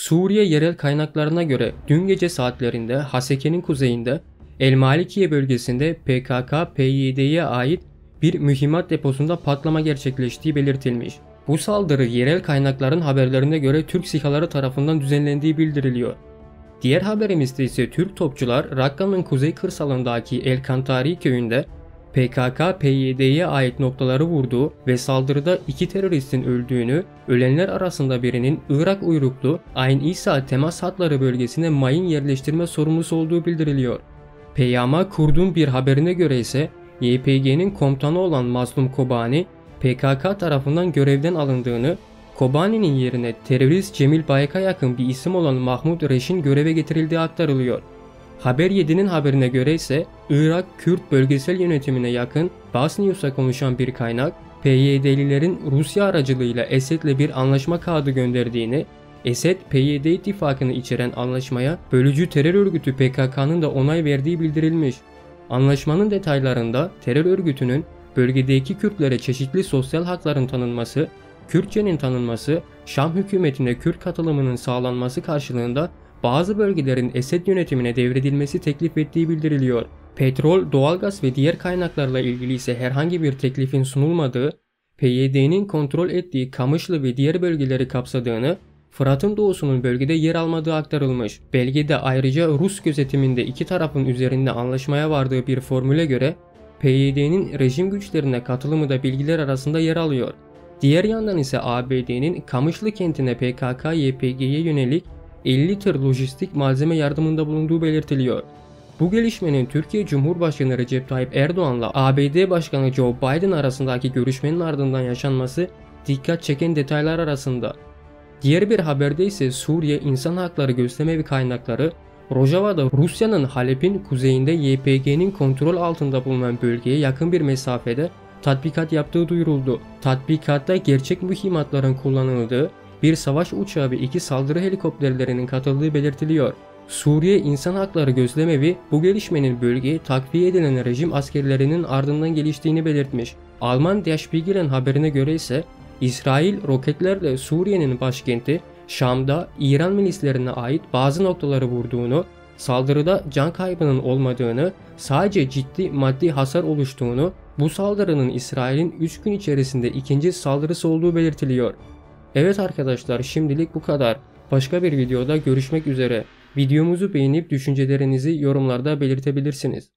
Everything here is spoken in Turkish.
Suriye yerel kaynaklarına göre dün gece saatlerinde Haseke'nin kuzeyinde El Malikiye bölgesinde PKK-PYD'ye ait bir mühimmat deposunda patlama gerçekleştiği belirtilmiş. Bu saldırı yerel kaynakların haberlerine göre Türk SİHA'ları tarafından düzenlendiği bildiriliyor. Diğer haberimizde ise Türk topçular Rakka'nın kuzey kırsalındaki El Kantari köyünde PKK-PYD'ye ait noktaları vurduğu ve saldırıda iki teröristin öldüğünü, ölenler arasında birinin Irak uyruklu Ayn İsa temas hatları bölgesine mayın yerleştirme sorumlusu olduğu bildiriliyor. Peyama Kurd'un bir haberine göre ise YPG'nin komutanı olan Mazlum Kobani, PKK tarafından görevden alındığını, Kobani'nin yerine terörist Cemil Bayak'a yakın bir isim olan Mahmud Reş'in göreve getirildiği aktarılıyor. Haber 7'nin haberine göre ise Irak Kürt bölgesel yönetimine yakın Bas News'a konuşan bir kaynak, PYD'lilerin Rusya aracılığıyla Esed'le bir anlaşma kağıdı gönderdiğini, Esed, PYD ittifakını içeren anlaşmaya bölücü terör örgütü PKK'nın da onay verdiği bildirilmiş. Anlaşmanın detaylarında terör örgütünün bölgedeki Kürtlere çeşitli sosyal hakların tanınması, Kürtçenin tanınması, Şam hükümetine Kürt katılımının sağlanması karşılığında bazı bölgelerin Esed yönetimine devredilmesi teklif ettiği bildiriliyor. Petrol, doğalgaz ve diğer kaynaklarla ilgili ise herhangi bir teklifin sunulmadığı, PYD'nin kontrol ettiği Kamışlı ve diğer bölgeleri kapsadığını, Fırat'ın doğusunun bölgede yer almadığı aktarılmış. Belgede ayrıca Rus gözetiminde iki tarafın üzerinde anlaşmaya vardığı bir formüle göre PYD'nin rejim güçlerine katılımı da bilgiler arasında yer alıyor. Diğer yandan ise ABD'nin Kamışlı kentine PKK-YPG'ye yönelik 50 tır lojistik malzeme yardımında bulunduğu belirtiliyor. Bu gelişmenin Türkiye Cumhurbaşkanı Recep Tayyip Erdoğan'la ABD Başkanı Joe Biden arasındaki görüşmenin ardından yaşanması dikkat çeken detaylar arasında. Diğer bir haberde ise Suriye İnsan Hakları Gözlemevi kaynakları Rojava'da Rusya'nın Halep'in kuzeyinde YPG'nin kontrol altında bulunan bölgeye yakın bir mesafede tatbikat yaptığı duyuruldu. Tatbikatta gerçek mühimmatların kullanıldığı bir savaş uçağı ve iki saldırı helikopterlerinin katıldığı belirtiliyor. Suriye İnsan Hakları Gözlemevi bu gelişmenin bölgeye takviye edilen rejim askerlerinin ardından geliştiğini belirtmiş. Alman Der Spiegel'in haberine göre ise İsrail roketlerle Suriye'nin başkenti Şam'da İran milislerine ait bazı noktaları vurduğunu, saldırıda can kaybının olmadığını, sadece ciddi maddi hasar oluştuğunu, bu saldırının İsrail'in 3 gün içerisinde ikinci saldırısı olduğu belirtiliyor. Evet arkadaşlar şimdilik bu kadar. Başka bir videoda görüşmek üzere. Videomuzu beğenip düşüncelerinizi yorumlarda belirtebilirsiniz.